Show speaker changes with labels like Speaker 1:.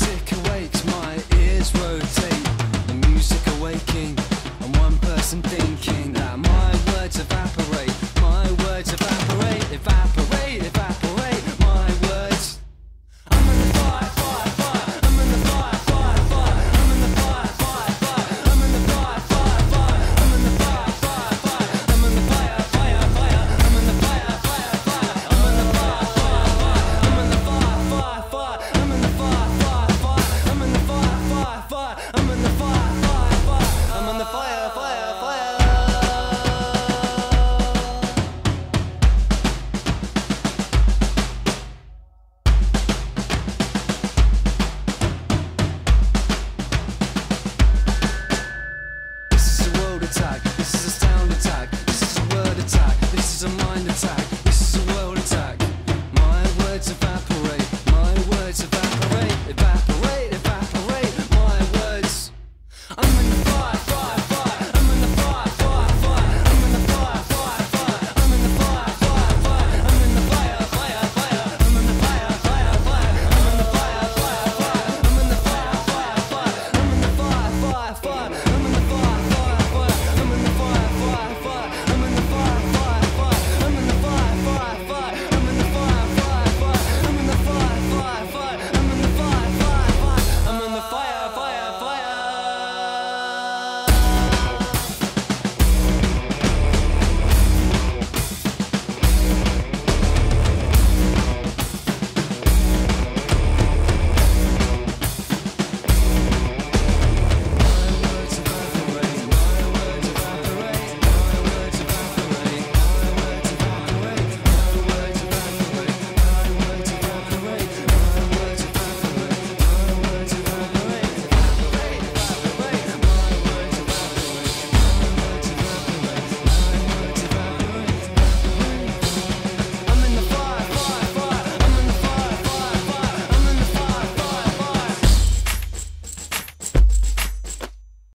Speaker 1: music awakes, my ears rotate. The music awaking, and one person thinking. a mind attack.